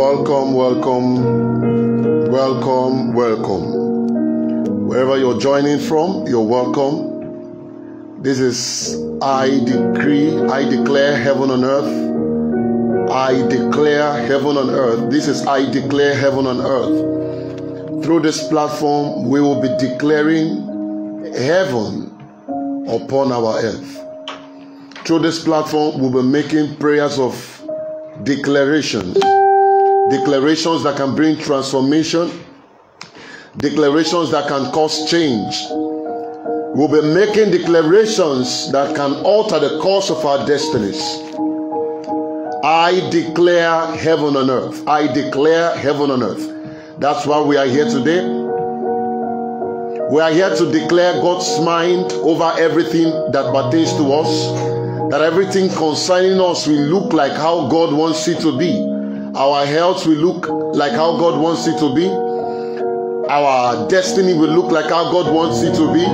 Welcome, welcome, welcome, welcome. Wherever you're joining from, you're welcome. This is I decree, I declare heaven on earth. I declare heaven on earth. This is I declare heaven on earth. Through this platform, we will be declaring heaven upon our earth. Through this platform, we'll be making prayers of declarations declarations that can bring transformation, declarations that can cause change. We'll be making declarations that can alter the course of our destinies. I declare heaven on earth. I declare heaven on earth. That's why we are here today. We are here to declare God's mind over everything that pertains to us, that everything concerning us will look like how God wants it to be our health will look like how God wants it to be. Our destiny will look like how God wants it to be.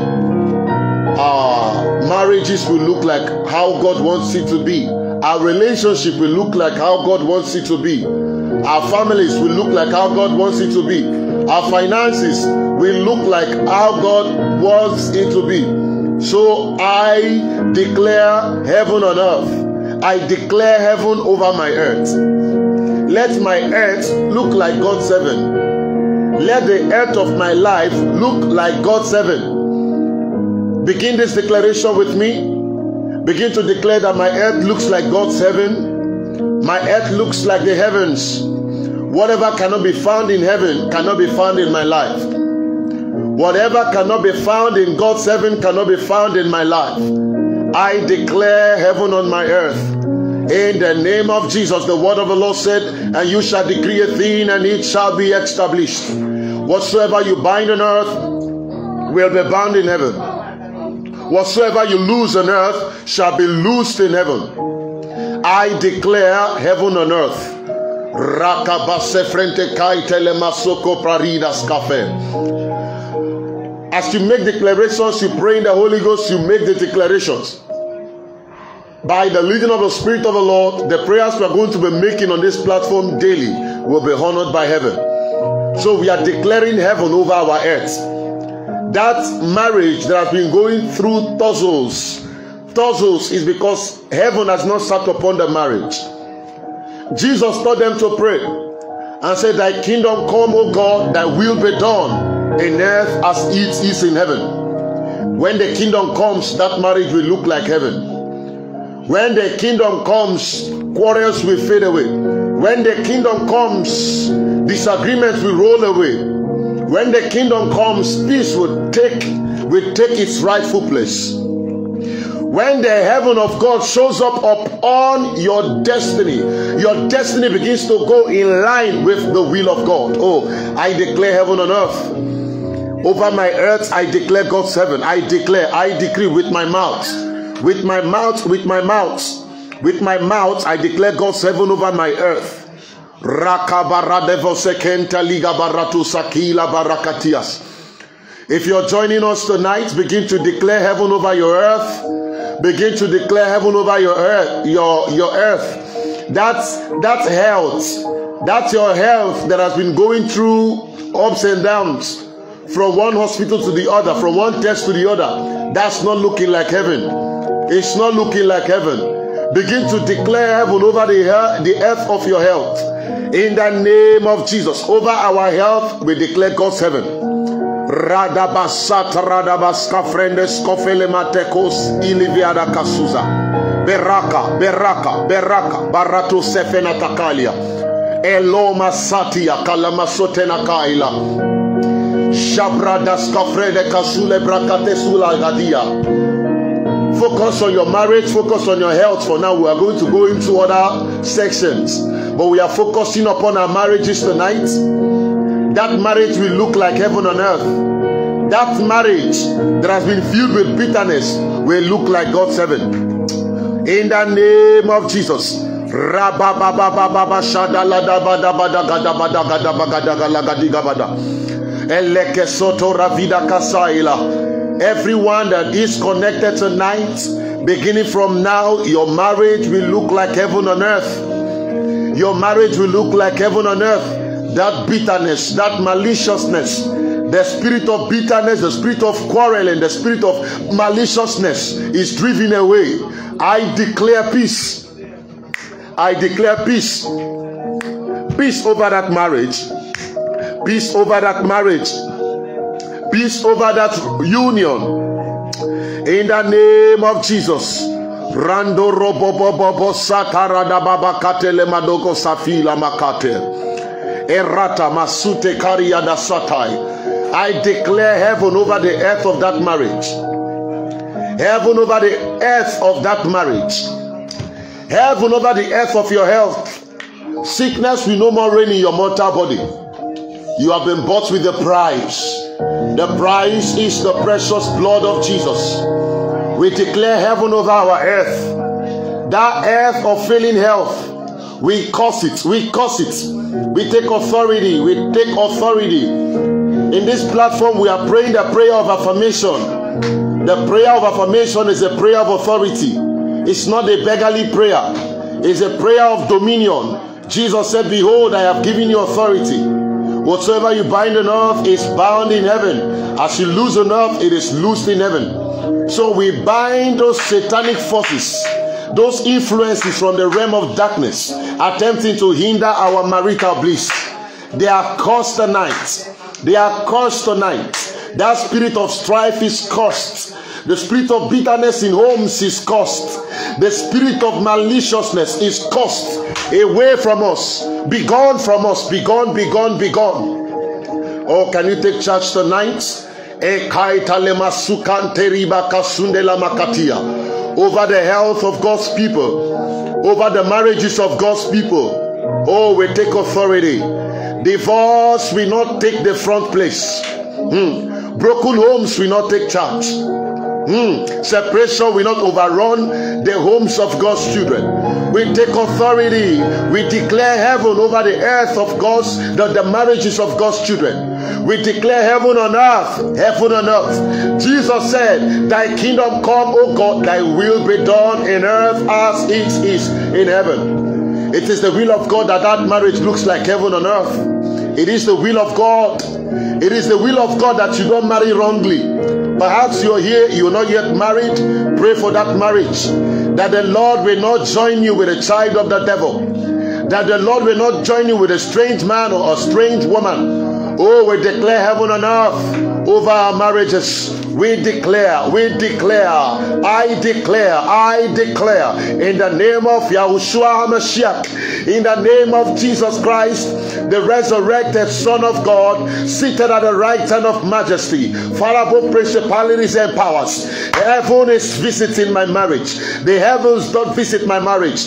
Our marriages will look like how God wants it to be. Our relationship will look like how God wants it to be. Our families will look like how God wants it to be. Our finances will look like how God wants it to be. So I declare heaven on earth. I declare heaven over my earth. Let my earth look like God's heaven. Let the earth of my life look like God's heaven. Begin this declaration with me. Begin to declare that my earth looks like God's heaven. My earth looks like the heavens. Whatever cannot be found in heaven cannot be found in my life. Whatever cannot be found in God's heaven cannot be found in my life. I declare heaven on my earth. In the name of Jesus, the word of the Lord said, And you shall decree a thing, and it shall be established. Whatsoever you bind on earth will be bound in heaven. Whatsoever you loose on earth shall be loosed in heaven. I declare heaven on earth. As you make declarations, you pray in the Holy Ghost, you make the declarations by the leading of the Spirit of the Lord, the prayers we are going to be making on this platform daily will be honored by heaven. So we are declaring heaven over our earth. That marriage that has been going through tussles, tussles is because heaven has not sat upon the marriage. Jesus taught them to pray and said, Thy kingdom come, O God, thy will be done in earth as it is in heaven. When the kingdom comes, that marriage will look like heaven. When the kingdom comes, quarrels will fade away. When the kingdom comes, disagreements will roll away. When the kingdom comes, peace will take will take its rightful place. When the heaven of God shows up upon your destiny, your destiny begins to go in line with the will of God. Oh, I declare heaven on earth. Over my earth, I declare God's heaven. I declare, I decree with my mouth with my mouth, with my mouth, with my mouth, I declare God's heaven over my earth. If you're joining us tonight, begin to declare heaven over your earth. Begin to declare heaven over your earth, your, your earth. That's that's health. That's your health that has been going through ups and downs from one hospital to the other, from one test to the other. That's not looking like heaven. It's not looking like heaven. Begin to declare heaven over the, the earth of your health. In the name of Jesus, over our health, we declare God's heaven. Radabasat radabaska frendes kofele matekos iliviada kasuza. Beraka, beraka, beraka, barato sefena takalia. Eloma satia kalamasotena kaila. Shabradas kafrede kasule brakate sula gadia. Focus on your marriage, focus on your health for now. We are going to go into other sections, but we are focusing upon our marriages tonight. That marriage will look like heaven on earth. That marriage that has been filled with bitterness will look like God's heaven. In the name of Jesus. Ravida kasaila. Everyone that is connected tonight, beginning from now, your marriage will look like heaven on earth. Your marriage will look like heaven on earth. That bitterness, that maliciousness, the spirit of bitterness, the spirit of quarreling, the spirit of maliciousness is driven away. I declare peace. I declare peace. Peace over that marriage. Peace over that marriage. Peace over that union. In the name of Jesus. Rando baba katele madoko safila makate. Masute satai. I declare heaven over the earth of that marriage. Heaven over the earth of that marriage. Heaven over the earth of your health. Sickness will no more reign in your mortal body. You have been bought with the price. The price is the precious blood of Jesus. We declare heaven over our earth. That earth of failing health, we curse it. We curse it. We take authority. We take authority. In this platform, we are praying the prayer of affirmation. The prayer of affirmation is a prayer of authority. It's not a beggarly prayer, it's a prayer of dominion. Jesus said, Behold, I have given you authority. Whatsoever you bind on earth is bound in heaven. As you loose on earth, it is loosed in heaven. So we bind those satanic forces, those influences from the realm of darkness, attempting to hinder our marital bliss. They are cursed tonight. They are cursed tonight. That spirit of strife is cursed. The spirit of bitterness in homes is cursed. The spirit of maliciousness is cursed away from us. Be gone from us. Be gone, be gone, be gone. Oh, can you take charge tonight? over the health of God's people, over the marriages of God's people. Oh, we take authority. Divorce will not take the front place. Hmm. Broken homes will not take charge. Mm. Separation will not overrun the homes of God's children. We take authority. We declare heaven over the earth of God's, the, the marriages of God's children. We declare heaven on earth, heaven on earth. Jesus said, Thy kingdom come, O God, thy will be done in earth as it is in heaven. It is the will of God that that marriage looks like heaven on earth. It is the will of God. It is the will of God that you don't marry wrongly. Perhaps you're here, you're not yet married. Pray for that marriage. That the Lord will not join you with a child of the devil. That the Lord will not join you with a strange man or a strange woman. Oh, we declare heaven and earth over our marriages. We declare, we declare, I declare, I declare in the name of Yahushua HaMashiach, in the name of Jesus Christ, the resurrected Son of God, seated at the right hand of majesty, far above principalities and powers. Heaven is visiting my marriage. The heavens don't visit my marriage.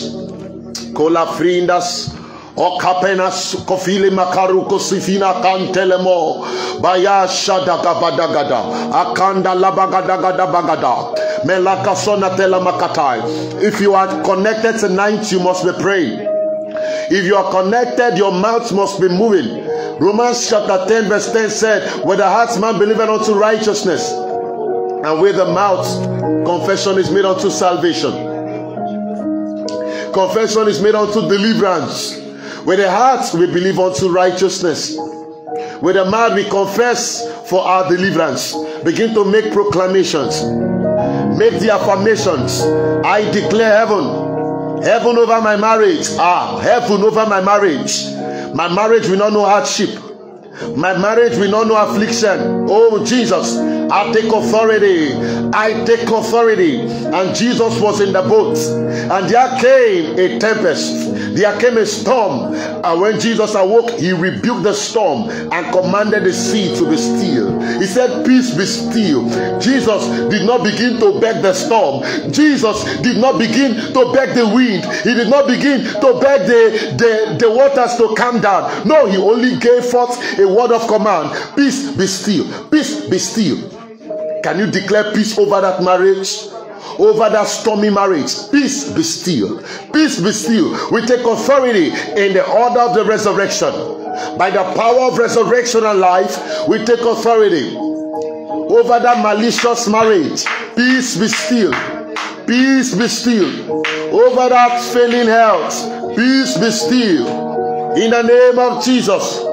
Kola frindas Kofile makaruko sifina kantelemo baya shadaga badagada akanda labagadagada bagada. If you are connected tonight, you must be praying. If you are connected, your mouth must be moving. Romans chapter 10, verse 10 said, With the heart man believeth unto righteousness, and with the mouth confession is made unto salvation. Confession is made unto deliverance. With the heart we believe unto righteousness. With the mouth we confess for our deliverance. Begin to make proclamations. Make the affirmations. I declare heaven. Heaven over my marriage. Ah, heaven over my marriage. My marriage will not know hardship. My marriage will not know affliction. Oh, Jesus, I take authority. I take authority. And Jesus was in the boat, and there came a tempest there came a storm, and when Jesus awoke, he rebuked the storm and commanded the sea to be still. He said, Peace be still. Jesus did not begin to beg the storm, Jesus did not begin to beg the wind, he did not begin to beg the, the, the waters to calm down. No, he only gave forth a word of command Peace be still. Peace be still. Can you declare peace over that marriage? Over that stormy marriage. Peace be still. Peace be still. We take authority in the order of the resurrection. By the power of resurrection and life, we take authority over that malicious marriage. Peace be still. Peace be still. Over that failing health. Peace be still. In the name of Jesus.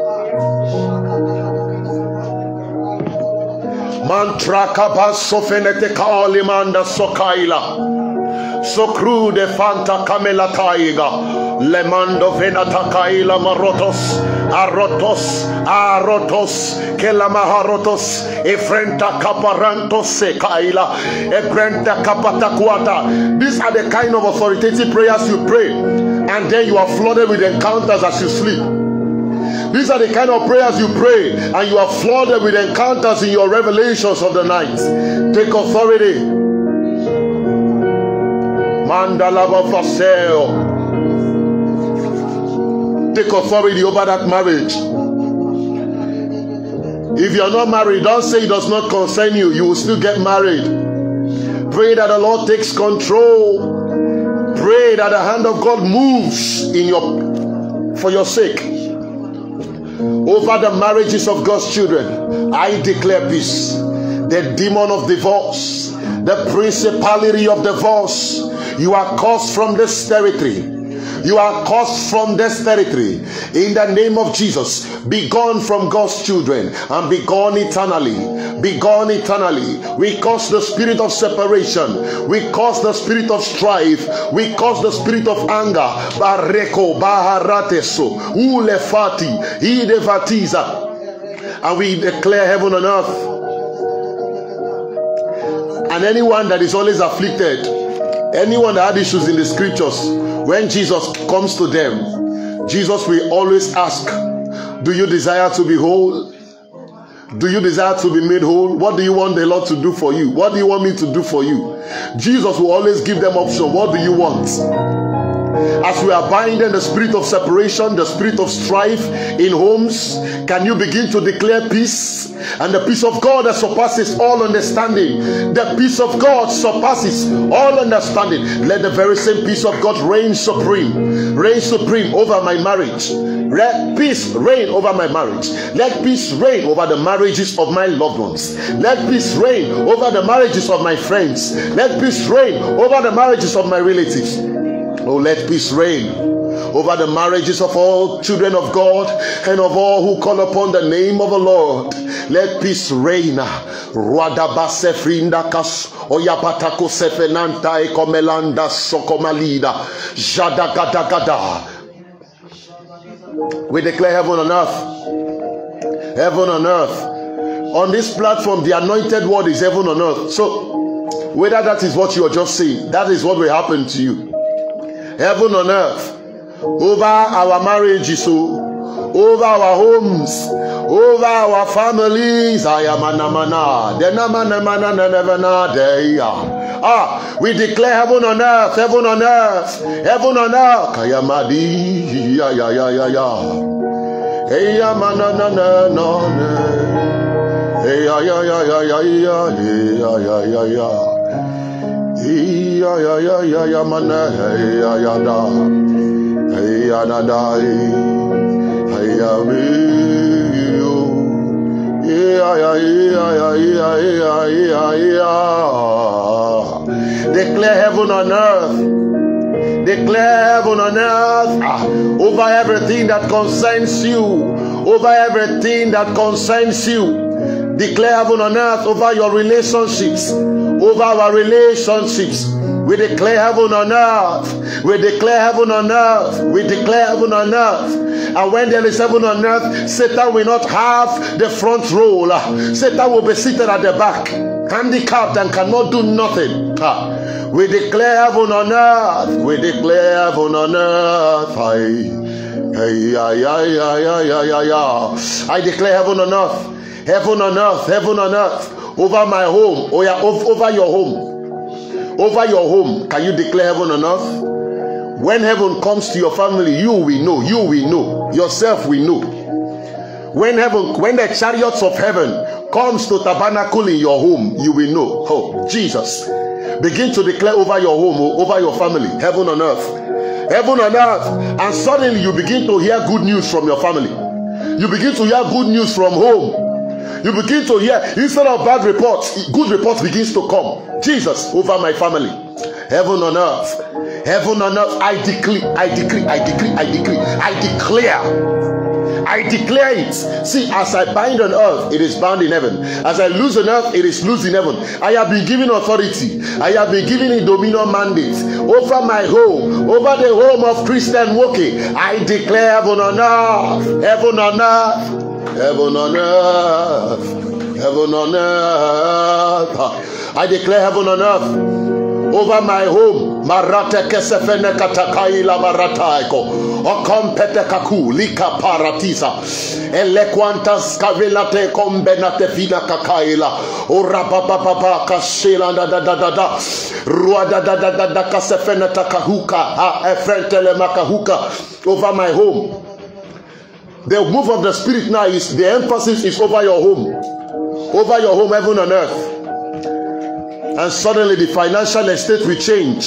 Mantra kapas sofenete kalimanda sokaila. Sokru de fanta kamela taiga. Lemando venata kaila marotos. Arotos. Arotos. Kelamaharotos. Efrenta kaparantos se kaila sekaila. Ebrenta kapatakwata. These are the kind of authoritative prayers you pray. And then you are flooded with encounters as you sleep. These are the kind of prayers you pray, and you are flooded with encounters in your revelations of the night. Take authority. Mandalaba Faseo. Take authority over that marriage. If you're not married, don't say it does not concern you. You will still get married. Pray that the Lord takes control. Pray that the hand of God moves in your for your sake over the marriages of God's children. I declare peace. The demon of divorce, the principality of divorce, you are caused from this territory. You are caused from this territory. In the name of Jesus, be gone from God's children and be gone eternally. Be gone eternally. We cause the spirit of separation. We cause the spirit of strife. We cause the spirit of anger. Bareko baharateso ulefati idevatiza. And we declare heaven and earth. And anyone that is always afflicted, anyone that had issues in the scriptures, when Jesus comes to them, Jesus will always ask, Do you desire to be whole? Do you desire to be made whole? What do you want the Lord to do for you? What do you want me to do for you? Jesus will always give them option. What do you want? As we are binding the spirit of separation, the spirit of strife in homes, can you begin to declare peace? And the peace of God that surpasses all understanding. The peace of God surpasses all understanding. Let the very same peace of God reign supreme. Reign supreme over my marriage. Let peace reign over my marriage. Let peace reign over the marriages of my loved ones. Let peace reign over the marriages of my friends. Let peace reign over the marriages of my relatives. Oh, let peace reign over the marriages of all children of God and of all who call upon the name of the Lord. Let peace reign. Oyapatako sefenanta ekomelanda sokomalida jadagadagada. We declare heaven on earth. Heaven on earth. On this platform, the anointed word is heaven on earth. So, whether that is what you are just saying, that is what will happen to you heaven on earth, over our marriages, oh, over our homes, over our families. I am anamana. Ah, we declare heaven on earth, heaven on earth, heaven on earth. Kayamadi, ya ya ya ya ya. Hey ya manana na na. Hey ya ya ya ya ya ya ya ya ya ya. Ya declare heaven on earth declare heaven on earth ah, over everything that concerns you over everything that concerns you declare heaven on earth over your relationships over our relationships. We declare heaven on earth. We declare heaven on earth. We declare heaven on earth. And when there is heaven on earth, Satan will not have the front row. Satan will be seated at the back, handicapped and cannot do nothing. We declare heaven on earth. We declare heaven on earth. I declare heaven on earth. Heaven on earth. Heaven on earth over my home. Oh, yeah, over your home. Over your home. Can you declare heaven on earth? When heaven comes to your family, you will know. You will know. Yourself will know. When heaven, when the chariots of heaven comes to tabernacle in your home, you will know. Oh, Jesus. Begin to declare over your home, oh, over your family, heaven on earth. Heaven on earth. And suddenly you begin to hear good news from your family. You begin to hear good news from home you begin to hear instead of bad reports good reports begins to come jesus over my family heaven on earth, heaven on earth. I decree, I decree, I decree, I decree, I declare. I declare it. See, as I bind on earth, it is bound in heaven. As I loose on earth, it is loose in heaven. I have been given authority. I have been given a dominion mandate over my home, over the home of Christian Woke. I declare heaven on earth, heaven on earth, heaven on earth, heaven on earth. I declare heaven on earth over my home. Marate kesefene katakai la marataiko okompete kaku lika paratisa. Ele quantas kavelate kombenate fina kakaila ora papa papa kasela da da da da da. Rua da da da da da kasefene takahuka. Ha efrentele makahuka. Over my home the move of the spirit now is the emphasis is over your home over your home heaven and earth and suddenly the financial estate will change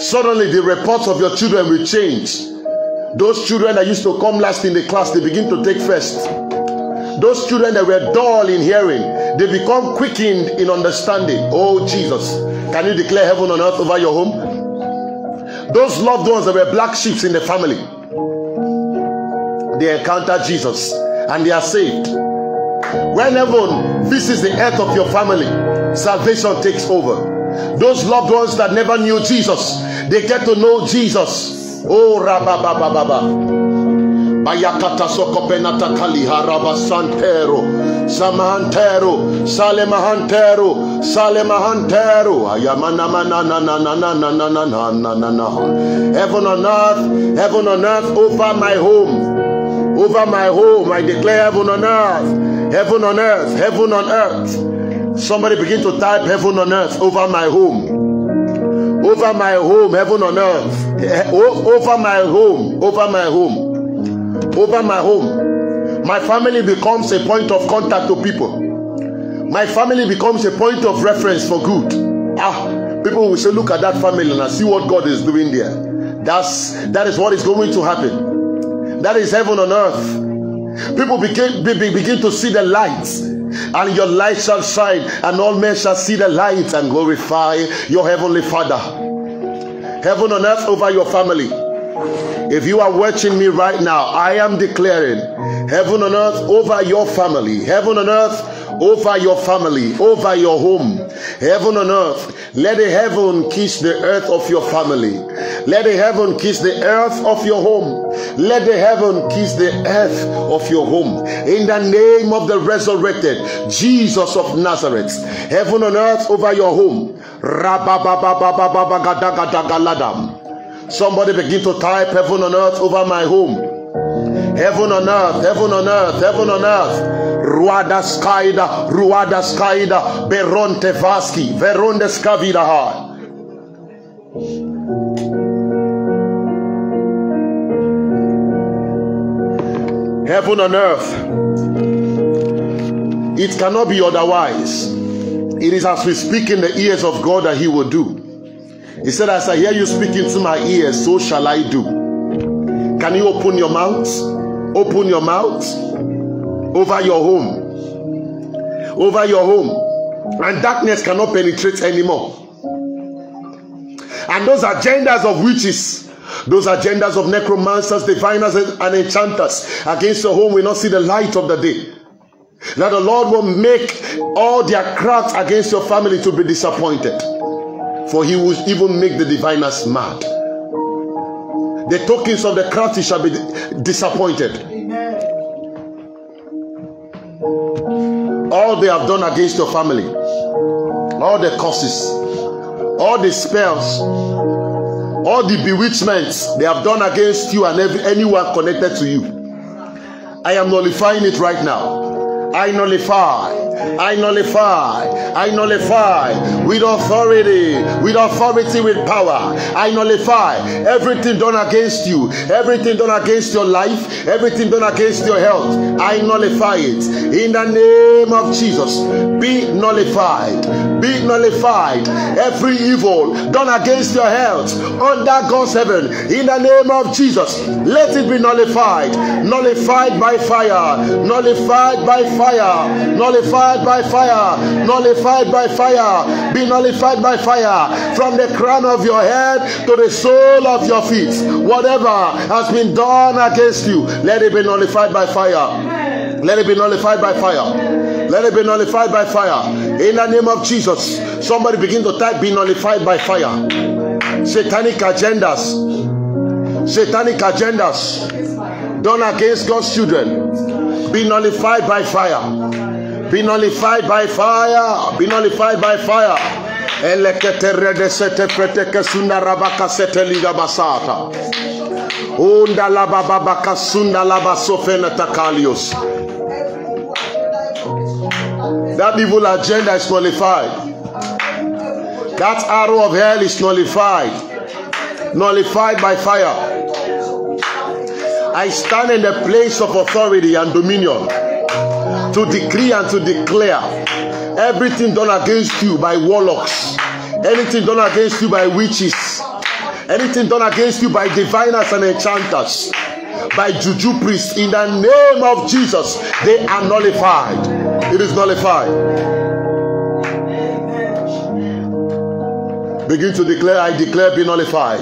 suddenly the reports of your children will change those children that used to come last in the class, they begin to take first. Those children that were dull in hearing, they become quickened in understanding. Oh, Jesus. Can you declare heaven on earth over your home? Those loved ones that were black sheep in the family, they encounter Jesus and they are saved. When heaven visits the earth of your family, salvation takes over. Those loved ones that never knew Jesus, they get to know Jesus. Oh, rabababababa. Bayakata sokopenata kaliharaba santero, samahantero, salemahantero, salemahantero, ayamanamana Heaven on earth, heaven on earth over my home. Over my home. I declare heaven on earth. Heaven on earth. Heaven on earth. Somebody begin to type heaven on earth over my home over my home, heaven on earth, over my home, over my home, over my home. My family becomes a point of contact to people. My family becomes a point of reference for good. Ah, people will say, look at that family and I see what God is doing there. That's that is what is going to happen. That is heaven on earth. People begin, begin to see the lights and your light shall shine, and all men shall see the light and glorify your heavenly Father. Heaven on earth over your family. If you are watching me right now, I am declaring heaven on earth over your family, heaven on earth over your family, over your home, heaven on earth. Let the heaven kiss the earth of your family. Let the heaven kiss the earth of your home. Let the heaven kiss the earth of your home. In the name of the resurrected Jesus of Nazareth, heaven on earth over your home. Somebody begin to type heaven on earth over my home. Heaven on earth, heaven on earth, heaven on earth. Ruada skaida, ruada skaida, beronte vaski, veronde skavida ha. Heaven on earth. It cannot be otherwise. It is as we speak in the ears of God that He will do. He said, As I hear you speak into my ears, so shall I do. Can you open your mouth? Open your mouth over your home. Over your home. And darkness cannot penetrate anymore. And those agendas of witches, those agendas of necromancers, diviners, and enchanters against your home will not see the light of the day. That the Lord will make all their crafts against your family to be disappointed. For he will even make the diviners mad the tokens of the crafty shall be disappointed. All they have done against your family, all the curses, all the spells, all the bewitchments they have done against you and every, anyone connected to you. I am nullifying it right now. I nullify I nullify, I nullify with authority, with authority, with power. I nullify everything done against you, everything done against your life, everything done against your health. I nullify it in the name of Jesus. Be nullified, be nullified. Every evil done against your health under God's heaven in the name of Jesus. Let it be nullified, nullified by fire, nullified by fire, nullified nullified by fire, nullified by fire, be nullified by fire from the crown of your head to the sole of your feet. Whatever has been done against you, let it be nullified by fire. Let it be nullified by fire. Let it be nullified by fire. In the name of Jesus. Somebody begin to type be nullified by fire. Satanic agendas. Satanic agendas done against God's children be nullified by fire. Be nullified by fire. Be nullified by fire. Unda la baba baka sunda la basofena takalios. That evil agenda is nullified. That arrow of hell is nullified. Nullified by fire. I stand in the place of authority and dominion to decree and to declare everything done against you by warlocks, anything done against you by witches, anything done against you by diviners and enchanters, by juju priests, in the name of Jesus, they are nullified. It is nullified. Begin to declare, I declare, be nullified.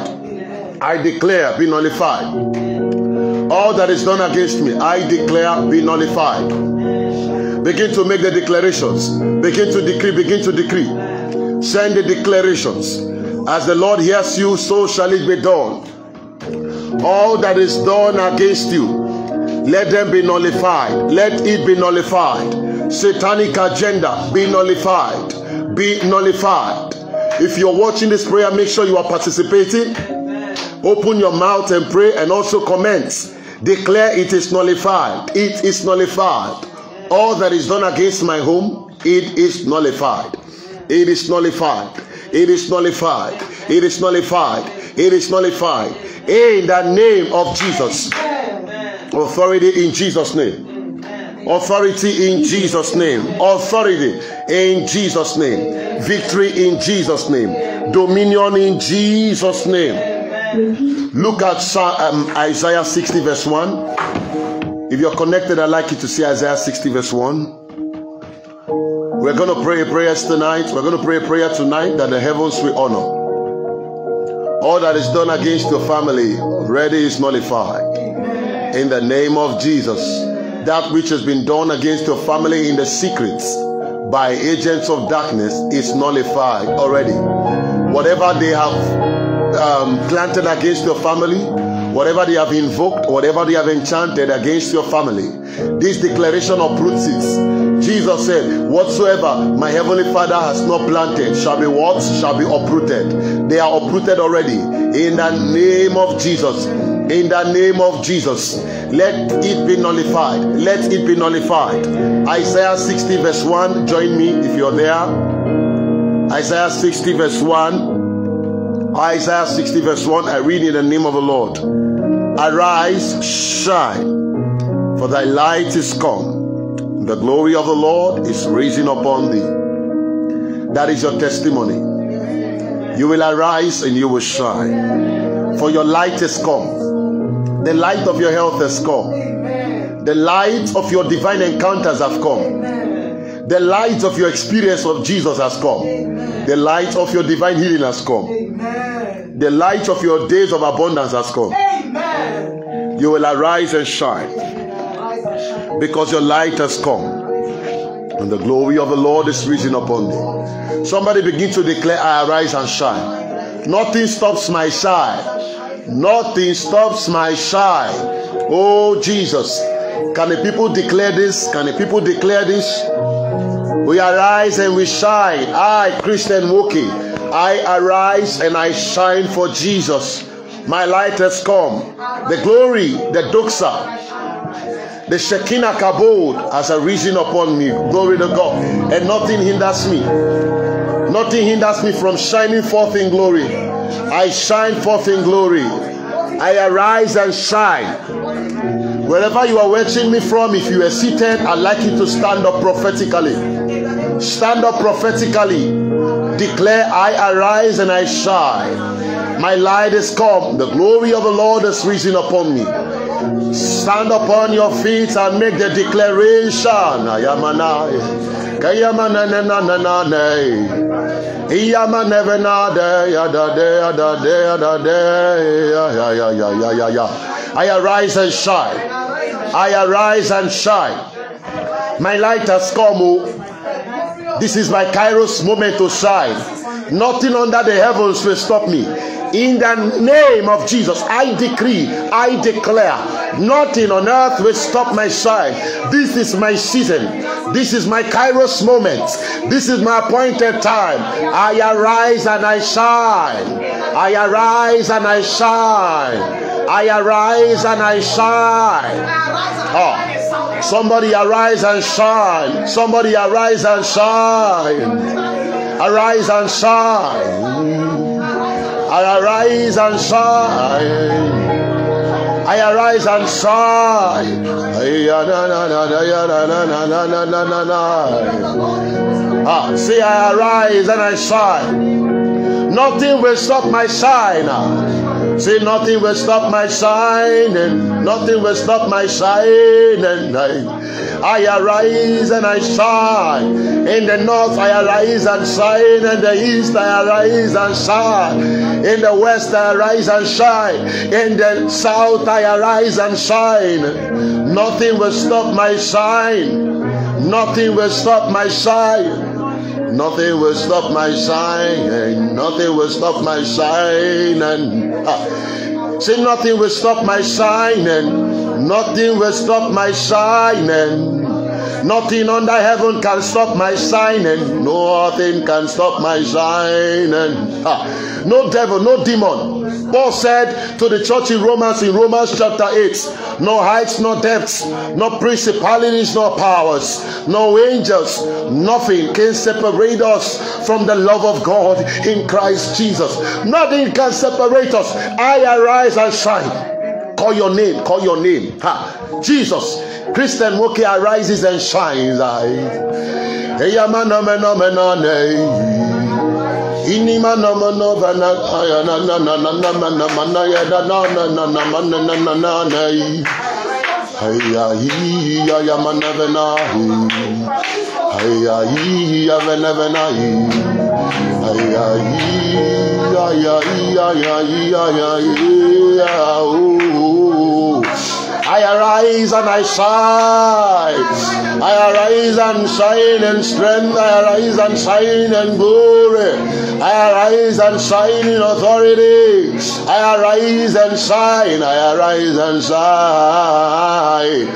I declare, be nullified. All that is done against me, I declare be nullified. Begin to make the declarations. Begin to decree. Begin to decree. Send the declarations. As the Lord hears you, so shall it be done. All that is done against you, let them be nullified. Let it be nullified. Satanic agenda be nullified. Be nullified. If you're watching this prayer, make sure you are participating. Open your mouth and pray and also comment. Declare it is nullified. It is nullified. All that is done against my home, it is nullified. It is nullified. It is nullified. It is nullified. It is nullified. In the name of Jesus. Authority in Jesus' name. Authority in Jesus' name. Authority in Jesus' name. Victory in Jesus' name. Dominion in Jesus' name. Look at um, Isaiah 60, verse 1. If you're connected, I'd like you to see Isaiah 60, verse 1. We're going to pray prayers tonight. We're going to pray a prayer tonight that the heavens will honor. All that is done against your family already is nullified. In the name of Jesus. That which has been done against your family in the secrets by agents of darkness is nullified already. Whatever they have um, planted against your family, whatever they have invoked, whatever they have enchanted against your family, this declaration uproots it. Jesus said, Whatsoever my heavenly Father has not planted shall be what? Shall be uprooted. They are uprooted already. In the name of Jesus. In the name of Jesus. Let it be nullified. Let it be nullified. Isaiah 60, verse 1. Join me if you're there. Isaiah 60, verse 1. Isaiah 60, verse 1, I read in the name of the Lord Arise, shine, for thy light is come. The glory of the Lord is risen upon thee. That is your testimony. You will arise and you will shine, for your light is come. The light of your health has come. The light of your divine encounters have come. The light of your experience of Jesus has come. The light of your divine healing has come. The light of your days of abundance has come. Amen. You will arise and shine because your light has come. And the glory of the Lord is risen upon thee. Somebody begin to declare, I arise and shine. Nothing stops my shine. Nothing stops my shine. Oh, Jesus. Can the people declare this? Can the people declare this? We arise and we shine. I, Christian Nwoke. I arise and I shine for Jesus. My light has come. The glory, the doxa, the Shekinah kabod has arisen upon me. Glory to God. And nothing hinders me. Nothing hinders me from shining forth in glory. I shine forth in glory. I arise and shine. Wherever you are watching me from, if you are seated, I'd like you to stand up prophetically. Stand up prophetically. Declare, I arise and I shine. My light is come. The glory of the Lord is risen upon me. Stand upon your feet and make the declaration. I arise and shine. I arise and shine. My light has come. Oh. This is my Kairos moment to shine. Nothing under the heavens will stop me. In the name of Jesus, I decree, I declare, nothing on earth will stop my shine. This is my season. This is my Kairos moment. This is my appointed time. I arise and I shine. I arise and I shine. I arise and I shine. Oh, somebody arise and shine. Somebody arise and shine. Arise and shine. I arise and shine. I arise and shine. Ah, see, I arise and I shine. Nothing will stop my shine. Say nothing will stop my shining. Nothing will stop my shining. I arise and I shine. In the north I arise and shine. In the east I arise and shine. In the west I arise and shine. In the south I arise and shine. Nothing will stop my shine. Nothing will stop my shine. Nothing will stop my shine. Nothing will stop my shining. Ah. Say nothing will stop my shining. Nothing will stop my shining. Nothing under heaven can stop my shining. Nothing can stop my shining. Ah. No devil, no demon Paul said to the church in Romans, in Romans chapter 8, no heights, no depths, no principalities, no powers, no angels, nothing can separate us from the love of God in Christ Jesus. Nothing can separate us. I arise and shine. Call your name, call your name. Ha. Jesus. Christian Nwoke arises and shines. Inima Haya yi ya ya manavena Haya yi ya venavena Haya yi ya ya ya ya ya ya ya I arise and I shine. I arise and shine in strength. I arise and shine in glory. I arise and shine in authority. I arise and shine. I arise and shine.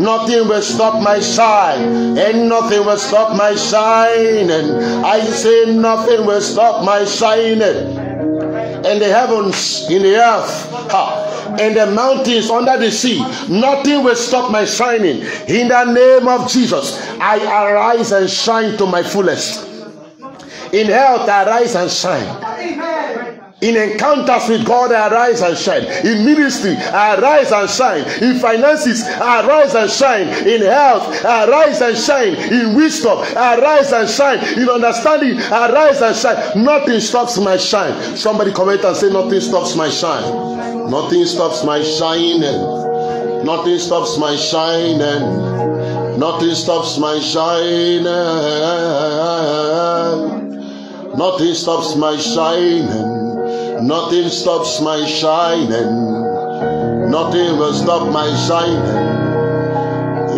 Nothing will stop my shine, and nothing will stop my shining. I say nothing will stop my shining. In the heavens, in the earth, ha, in the mountains, under the sea. Nothing will stop my shining. In the name of Jesus, I arise and shine to my fullest. In health, I arise and shine. In encounters with God, I arise and shine. In ministry, I arise and shine. In finances, I arise and shine. In health, I arise and shine. In wisdom, I arise and shine. In understanding, I arise and shine. Nothing stops my shine. Somebody comment and say, Nothing stops my shine. Nothing stops my shining. Nothing stops my shining. Nothing stops my shining. Nothing stops my shining. Nothing stops my shining. Nothing will stop my shining.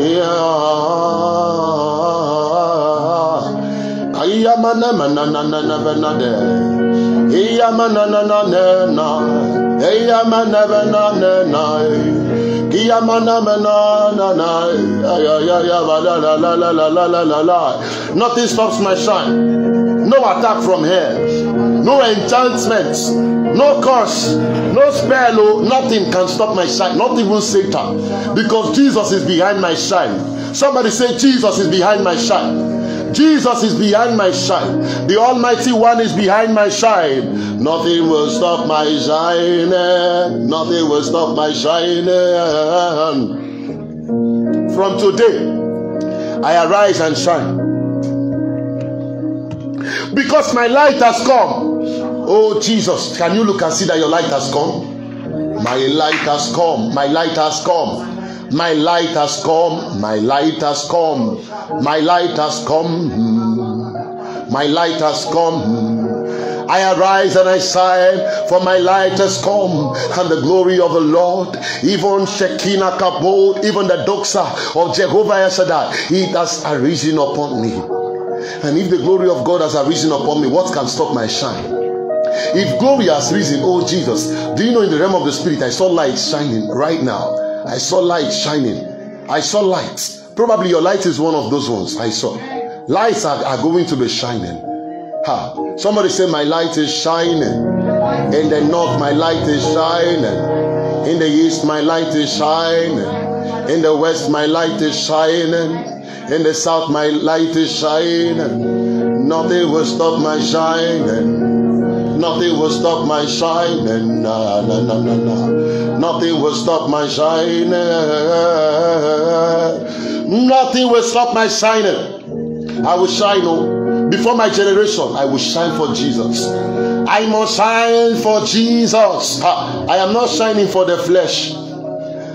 Yeah. Ayamana manana nana benade. Ayamana nana nana. Ayamana benana nana. Nothing stops my shine. No attack from here no enchantment, no curse, no spell, oh, nothing can stop my shine, not even Satan, because Jesus is behind my shine. Somebody say, Jesus is behind my shine. Jesus is behind my shine. The Almighty One is behind my shine. Nothing will stop my shine. Nothing will stop my shine. From today, I arise and shine because my light has come. Oh Jesus, can you look and see that your light has come? My light has come. My light has come. My light has come. My light has come. My light has come. My light has come. I arise and I sigh, for my light has come, and the glory of the Lord, even Shekinah Kabod, even the doxa of Jehovah Shaddai, it has arisen upon me. And if the glory of God has arisen upon me, what can stop my shine? If glory has risen, oh Jesus, do you know in the realm of the spirit, I saw light shining right now. I saw light shining. I saw light. Probably your light is one of those ones I saw. Lights are, are going to be shining. Ha. Somebody say, My light is shining. In the north, my light is shining. In the east, my light is shining. In the west, my light is shining. In the south, my light is shining. Nothing will stop my shining. Nothing will stop my shining. Nah, nah, nah, nah, nah. Nothing will stop my shining. Nothing will stop my shining. I will shine. Oh, before my generation, I will shine for Jesus. I must shine for Jesus. I am not shining for the flesh.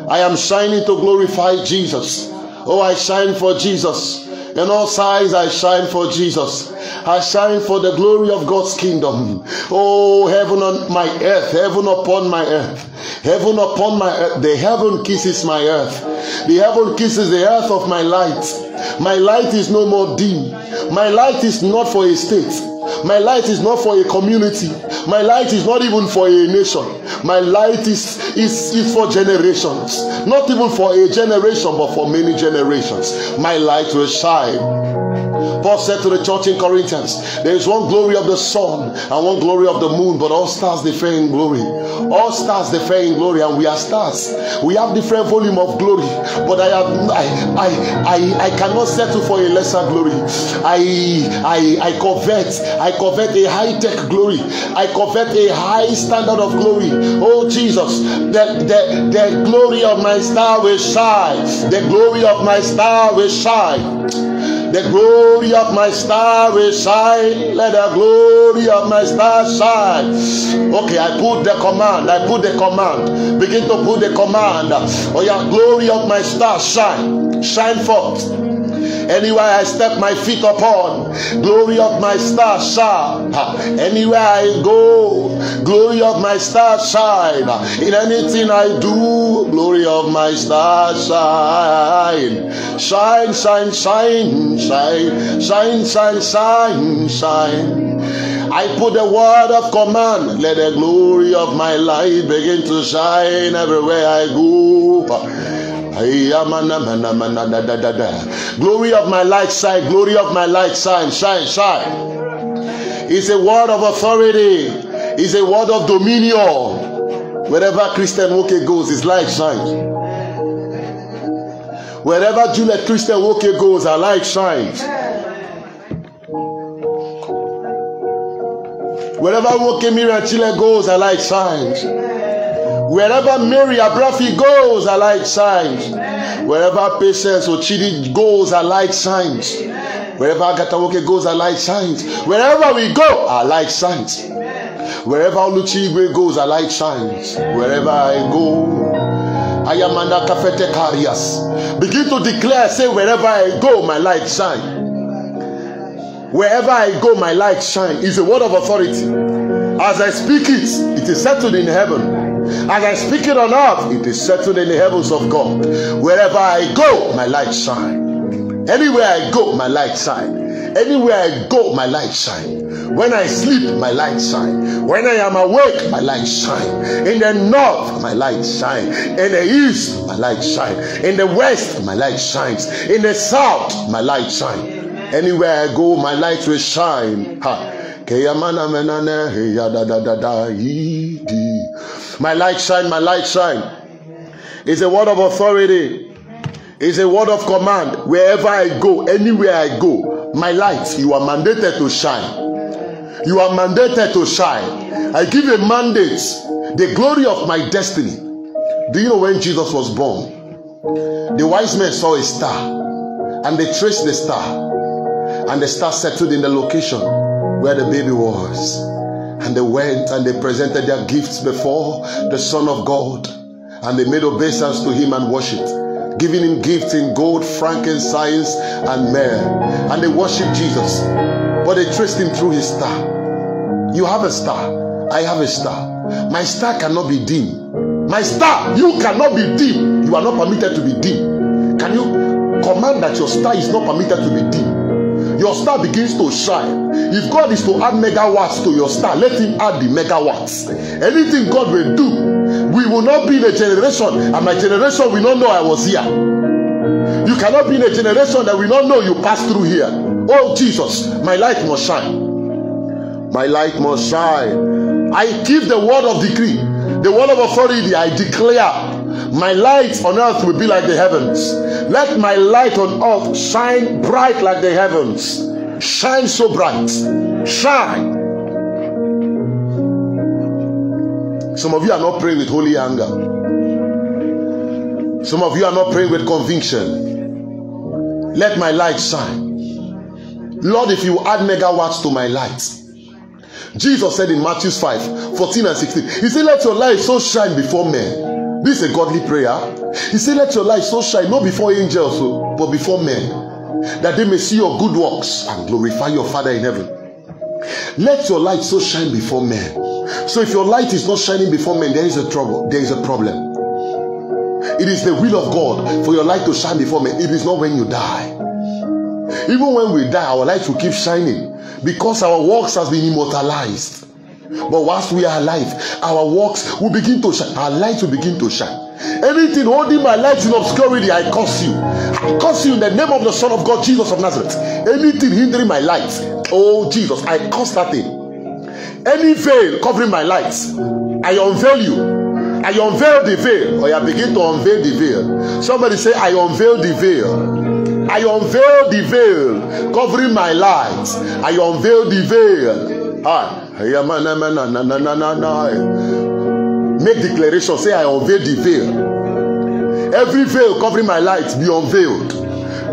I am shining to glorify Jesus. Oh, I shine for Jesus. In all sides, I shine for Jesus. I shine for the glory of God's kingdom. Oh, heaven on my earth, heaven upon my earth, heaven upon my earth. The heaven kisses my earth. The heaven kisses the earth of my light. My light is no more dim. My light is not for a state. My light is not for a community. My light is not even for a nation. My light is, is, is for generations. Not even for a generation, but for many generations. My light will shine. Paul said to the church in Corinthians, There is one glory of the sun and one glory of the moon, but all stars differ in glory. All stars differ in glory, and we are stars. We have different volume of glory, but I have I I I, I cannot settle for a lesser glory. I I I covet I covet a high tech glory. I covet a high standard of glory. Oh Jesus, the, the, the glory of my star will shine. The glory of my star will shine. The glory of my star will shine. Let the glory of my star shine. Okay, I put the command. I put the command. Begin to put the command. Oh, yeah, glory of my star shine. Shine forth. Anywhere I step my feet upon, glory of my star shine. Anywhere I go, glory of my star shine. In anything I do, glory of my star shine. Shine, shine, shine, shine, shine, shine, shine, shine. I put the word of command. Let the glory of my light begin to shine everywhere I go. Glory of my light shine, glory of my light shine, shine, shine. It's a word of authority, it's a word of dominion. Wherever Christian Woke goes, his light shines. Wherever Juliet Christian Woke goes, her light shines. Wherever Woke Miriam Chile goes, her light shines. Wherever Mary Abrafi goes, a light shines. Wherever Patience Ochidi goes, a light shines. Wherever Agatawoke goes, a light shines. Wherever we go, our light shines. Wherever Oluchi Igwe goes, a light shines. Wherever I go, I am under Kafete Karias. Begin to declare, say, wherever I go, my light shine. Wherever I go, my light shine. Is a word of authority. As I speak it, it is settled in heaven. As I speak it on earth, it is settled in the heavens of God. Wherever I go, my light shine. Anywhere I go, my light shine. Anywhere I go, my light shine. When I sleep, my light shine. When I am awake, my light shine. In the north, my light shine. In the east, my light shine. In the west, my light shines. In the south, my light shine. Anywhere I go, my light will shine. Ha. My light shine, my light shine. It's a word of authority. It's a word of command. Wherever I go, anywhere I go, my light, you are mandated to shine. You are mandated to shine. I give a mandate, the glory of my destiny. Do you know when Jesus was born? The wise men saw a star and they traced the star, and the star settled in the location where the baby was. And they went and they presented their gifts before the Son of God. And they made obeisance to him and worshipped, giving him gifts in gold, frankincense, and myrrh. And they worshipped Jesus. But they traced him through his star. You have a star. I have a star. My star cannot be dim. My star, you cannot be dim. You are not permitted to be dim. Can you command that your star is not permitted to be dim? Your star begins to shine. If God is to add megawatts to your star, let Him add the megawatts. Anything God will do, we will not be in a generation, and my generation will not know I was here. You cannot be in a generation that will not know you passed through here. Oh Jesus, my light must shine. My light must shine. I give the word of decree, the word of authority. I declare my light on earth will be like the heavens. Let my light on earth shine bright like the heavens. Shine so bright. Shine. Some of you are not praying with holy anger. Some of you are not praying with conviction. Let my light shine. Lord, if you add megawatts to my light. Jesus said in Matthew 5 14 and 16, He said, Let your light so shine before men this is a godly prayer. He said, Let your light so shine, not before angels, oh, but before men, that they may see your good works and glorify your Father in heaven. Let your light so shine before men. So if your light is not shining before men, there is a trouble, there is a problem. It is the will of God for your light to shine before men. It is not when you die. Even when we die, our light will keep shining because our works has been immortalized. But whilst we are alive, our works will begin to shine. Our light will begin to shine. Anything holding my light in obscurity, I curse you. I curse you in the name of the Son of God, Jesus of Nazareth. Anything hindering my light, oh Jesus, I curse that thing. Any veil covering my light, I unveil you. I unveil the veil, or I begin to unveil the veil. Somebody say, I unveil the veil. I unveil the veil covering my light. I unveil the veil. Make declaration. Say, I unveil the veil. Every veil covering my light be unveiled.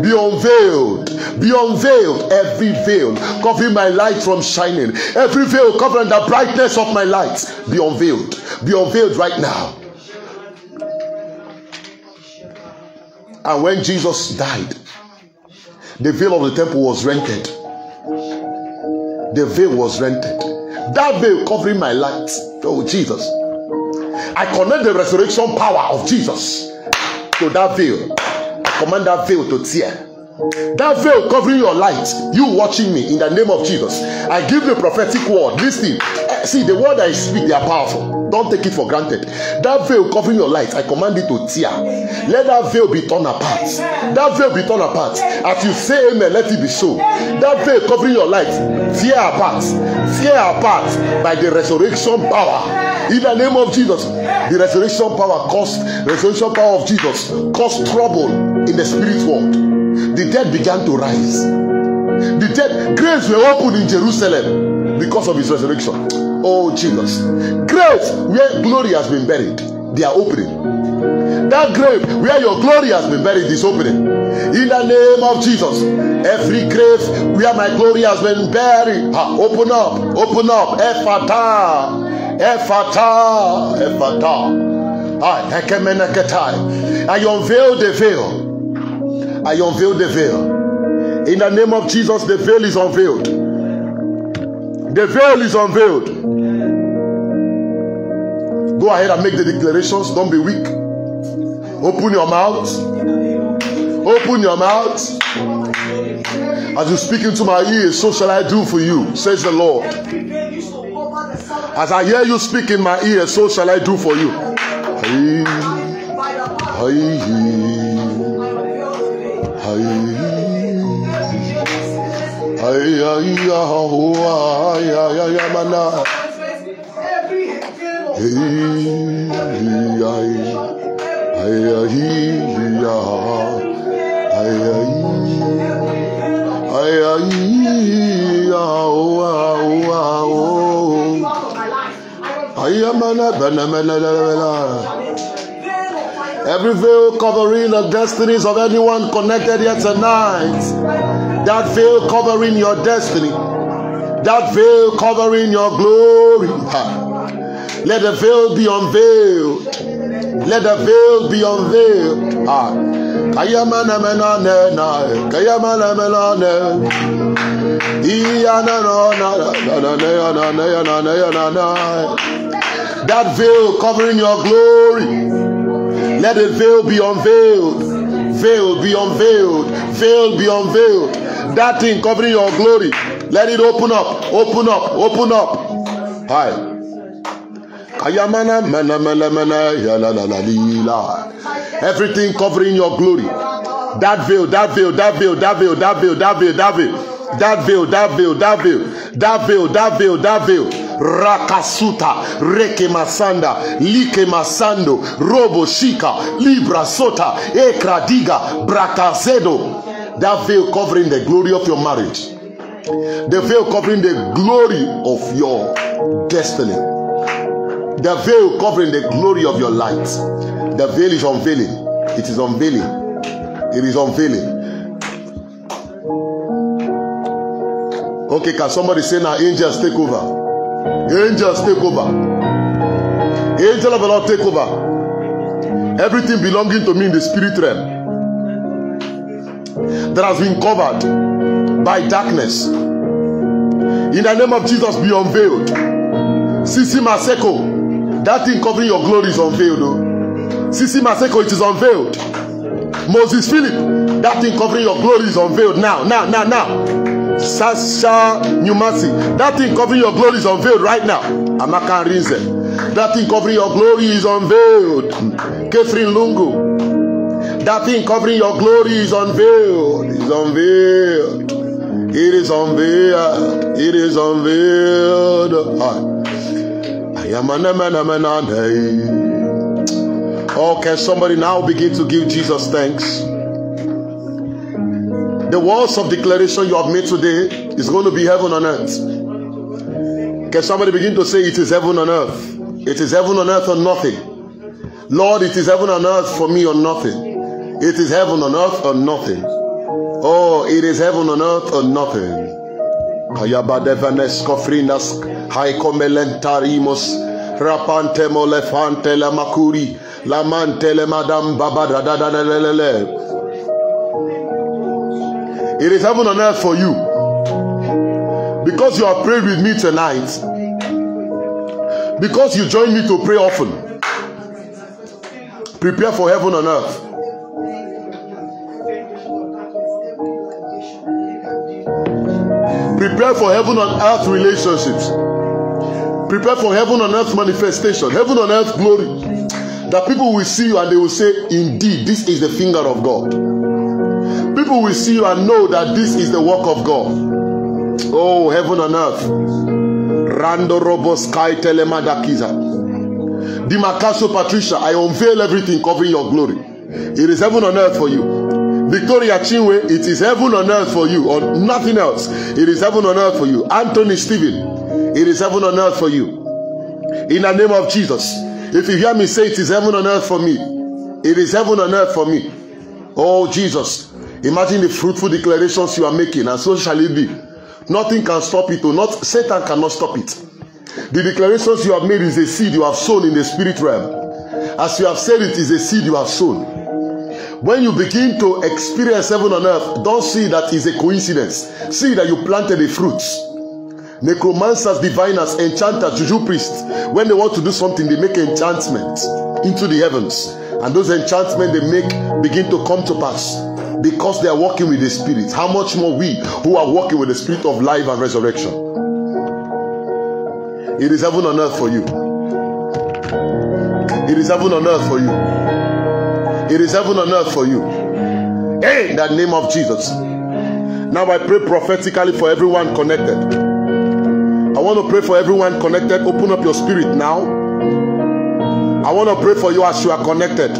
Be unveiled. Be unveiled. Every veil covering my light from shining. Every veil covering the brightness of my light. Be unveiled. Be unveiled right now. And when Jesus died, the veil of the temple was rented. The veil was rented. That veil covering my light. Oh, Jesus. I connect the resurrection power of Jesus to that veil. I command that veil to tear. That veil covering your light, you watching me in the name of Jesus. I give the prophetic word. Listen, see the word I speak, they are powerful. Don't take it for granted. That veil covering your light, I command it to tear. Let that veil be torn apart. That veil be torn apart. As you say amen, let it be so. That veil covering your light, tear apart. Tear apart by the resurrection power. In the name of Jesus, the resurrection power caused resurrection power of Jesus caused trouble in the spirit world the dead began to rise. The dead graves were opened in Jerusalem because of his resurrection. Oh Jesus. Graves where glory has been buried, they are opening. That grave where your glory has been buried is opening. In the name of Jesus. Every grave where my glory has been buried, ah, open up, open up. Ephata, Ephata, Ephata. I unveil the veil I unveil the veil. In the name of Jesus, the veil is unveiled. The veil is unveiled. Go ahead and make the declarations. Don't be weak. Open your mouth. Open your mouth. As you speak into my ears, so shall I do for you, says the Lord. As I hear you speak in my ears, so shall I do for you. Hey, hey. Ay, ay, ay, ay, ay, ay, Every veil covering the destinies of anyone connected here tonight. That veil covering your destiny. That veil covering your glory. Let the veil be unveiled. Let the veil be unveiled. Ah. Kayamana menane na, kayamana menane. Iyana na na na na na na na na na na na. That veil covering your glory. Let the veil be unveiled. Veil be unveiled. Veil be unveiled. That thing covering your glory. Let it open up. Open up. Open up. Hi. Ayamana mana mana mana la. Everything covering your glory. That veil, that veil, that veil, that veil, that veil, that veil, that veil. That veil, that veil, that veil, that veil, that veil, that veil. Rakasuta, Rekemasanda, Likemasando, Robo Shika, Libra Sota, Ekradiga, Brakazedo. That veil covering the glory of your marriage. The veil covering the glory of your destiny. The veil covering the glory of your light. The veil is unveiling. It is unveiling. It is unveiling. Okay, can somebody say now angels take over? Angels take over. Angel of the Lord take over. Everything belonging to me in the spirit realm that has been covered by darkness. In the name of Jesus, be unveiled. Sisi Maseko, that thing covering your glory is unveiled. Oh. Sisi Maseko, it is unveiled. Moses Philip, that thing covering your glory is unveiled now, now, now, now. Sasha Numasi, that thing covering your glory is unveiled right now. Amaka Rinze, that thing covering your glory is unveiled. Catherine Lungu, that thing covering your glory is unveiled. Is unveiled. It is unveiled. It is unveiled. I am an Oh, can somebody now begin to give Jesus thanks? The words of declaration you have made today is going to be heaven on earth. Can somebody begin to say, It is heaven on earth? It is heaven on earth or nothing. Lord, it is heaven on earth for me or nothing. It is heaven on earth or nothing. Oh, it is heaven on earth or nothing. Kofrinas la makuri madam. It is heaven on earth for you. Because you have prayed with me tonight. Because you join me to pray often. Prepare for heaven on earth. Prepare for heaven on earth relationships. Prepare for heaven on earth manifestation, heaven on earth glory. That people will see you and they will say, Indeed, this is the finger of God. People will see you and know that this is the work of God. Oh, heaven on earth. Rando robo sky telemadakiza. Dimakaso Patricia, I unveil everything covering your glory. It is heaven on earth for you. Victoria Chinwe, it is heaven on earth for you, or nothing else. It is heaven on earth for you. Anthony Stephen, it is heaven on earth for you. In the name of Jesus. If you hear me say it is heaven on earth for me, it is heaven on earth for me. Oh Jesus. Imagine the fruitful declarations you are making, and so shall it be. Nothing can stop it, or not Satan cannot stop it. The declarations you have made is a seed you have sown in the spirit realm. As you have said it is a seed you have sown. When you begin to experience heaven on earth, don't see that is a coincidence. See that you planted the fruits. Necromancers, diviners, enchanters, juju priests, when they want to do something, they make enchantments into the heavens. And those enchantments they make begin to come to pass because they are working with the Spirit. How much more we who are working with the Spirit of life and resurrection? It is heaven on earth for you. It is heaven on earth for you. It is heaven on earth for you. Hey, in the name of Jesus. Now I pray prophetically for everyone connected. I want to pray for everyone connected. Open up your spirit now. I want to pray for you as you are connected.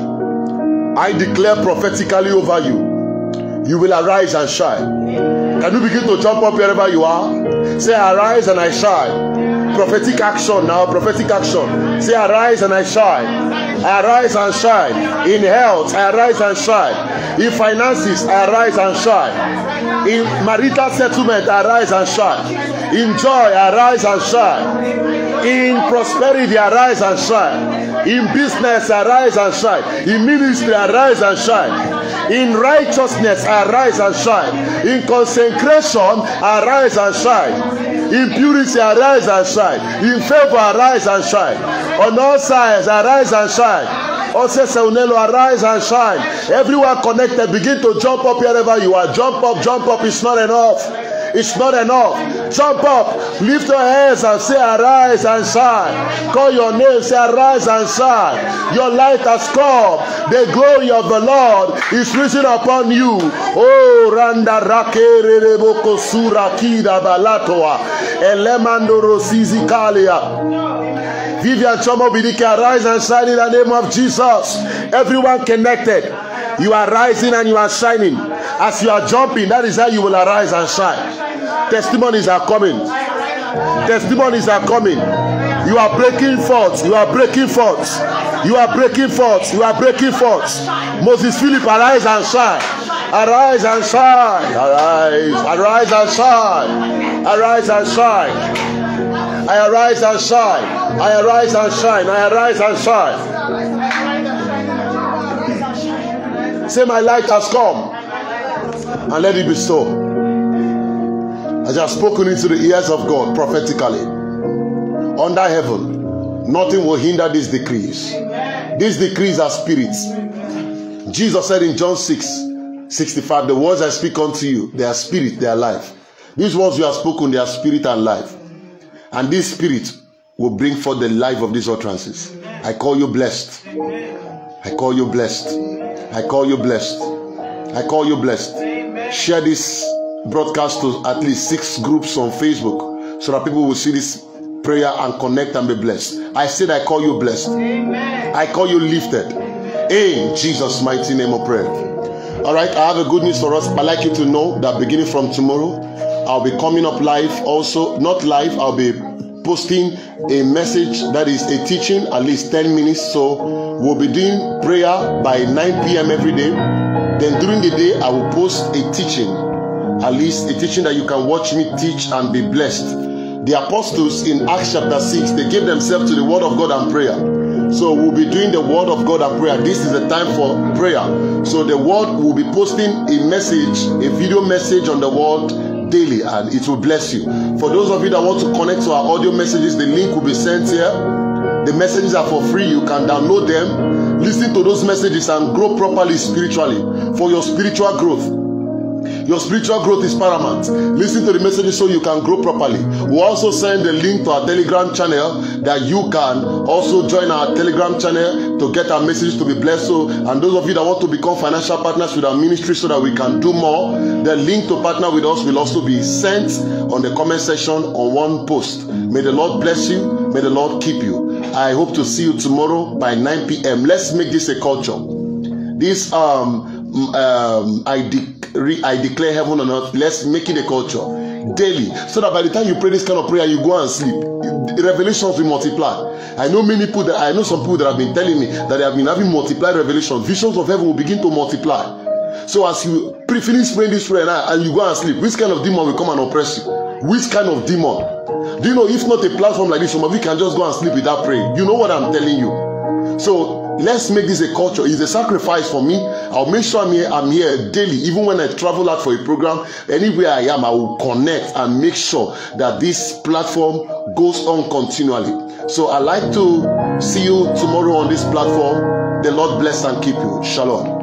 I declare prophetically over you. You will arise and shine. Can you begin to jump up wherever you are? Say, Arise and I shine. prophetic action now. Prophetic action. Say, arise and I shine. I arise and shine. In health, I arise and shine. In finances, I arise and shine. In marital settlement, I arise and shine. In joy, I arise and shine. In prosperity, I arise and shine. In business, I arise and shine. In ministry, I arise and shine. In righteousness, arise and shine. In consecration, arise and shine. In purity, arise and shine. In favor, arise and shine. On all sides, arise and shine. Ose Seunelo, arise and shine. Everyone connected, begin to jump up wherever you are. Jump up, jump up. It's not enough. It's not enough. Jump up, lift your hands and say, Arise and shine. Call your name, say, Arise and shine. Your light has come. The glory of the Lord is risen upon you. Oh, Randa Rakere Reboko Sura Kida Balatoa. Elemando Rosizi Kalia. Vivian Chomo Bidike, arise and shine in the name of Jesus. Everyone connected. You are rising and you are shining. As you are jumping, that is how you will arise and shine. Testimonies are coming. Testimonies are coming. You are breaking forth. You are breaking forth. You are breaking forth. You are breaking forth. Moses Philip, arise and shine. Arise and shine. Arise. Arise and shine. Arise and shine. I arise and shine. I arise and shine. I arise and shine. Say, My light has come. And let it be so. As I have spoken into the ears of God prophetically, under heaven, nothing will hinder these decrees. These decrees are spirits. Jesus said in John 6 65, The words I speak unto you, they are spirit, they are life. These words you have spoken, they are spirit and life. And this spirit will bring forth the life of these utterances. I call you blessed. I call you blessed. I call you blessed. I call you blessed. Share this broadcast to at least six groups on Facebook so that people will see this prayer and connect and be blessed. I said, I call you blessed. Amen. I call you lifted. In Jesus' mighty name of prayer. All right, I have a good news for us. I'd like you to know that beginning from tomorrow, I'll be coming up live also. Not live, I'll be posting a message that is a teaching, at least 10 minutes. So we'll be doing prayer by 9 p.m. every day. Then during the day, I will post a teaching at least a teaching that you can watch me teach and be blessed. The apostles in Acts chapter 6, they gave themselves to the word of God and prayer. So we'll be doing the word of God and prayer. This is the time for prayer. So the word will be posting a message, a video message on the word daily, and it will bless you. For those of you that want to connect to our audio messages, the link will be sent here. The messages are for free. You can download them, listen to those messages, and grow properly spiritually for your spiritual growth. Your spiritual growth is paramount. Listen to the messages so you can grow properly. We'll also send a link to our Telegram channel that you can also join our Telegram channel to get our messages to be blessed. So, and those of you that want to become financial partners with our ministry so that we can do more, the link to partner with us will also be sent on the comment section on one post. May the Lord bless you. May the Lord keep you. I hope to see you tomorrow by 9 p.m. Let's make this a culture. This um um, I, de- I declare heaven on earth. Let's make it a culture daily, so that by the time you pray this kind of prayer, you go and sleep. Revelations will multiply. I know many people that I know some people that have been telling me that they have been having multiplied revelations. Visions of heaven will begin to multiply. So as you pre- finish praying this prayer now and you go and sleep, which kind of demon will come and oppress you? Which kind of demon? Do you know if not a platform like this, some of you can just go and sleep without praying? You know what I'm telling you. So let's make this a culture. It's a sacrifice for me. I'll make sure i'm here i'm here daily. Even when i travel out for a program anywhere i am i will connect and make sure that this platform goes on continually. So I'd like to see you tomorrow on this platform. The lord bless and keep you. Shalom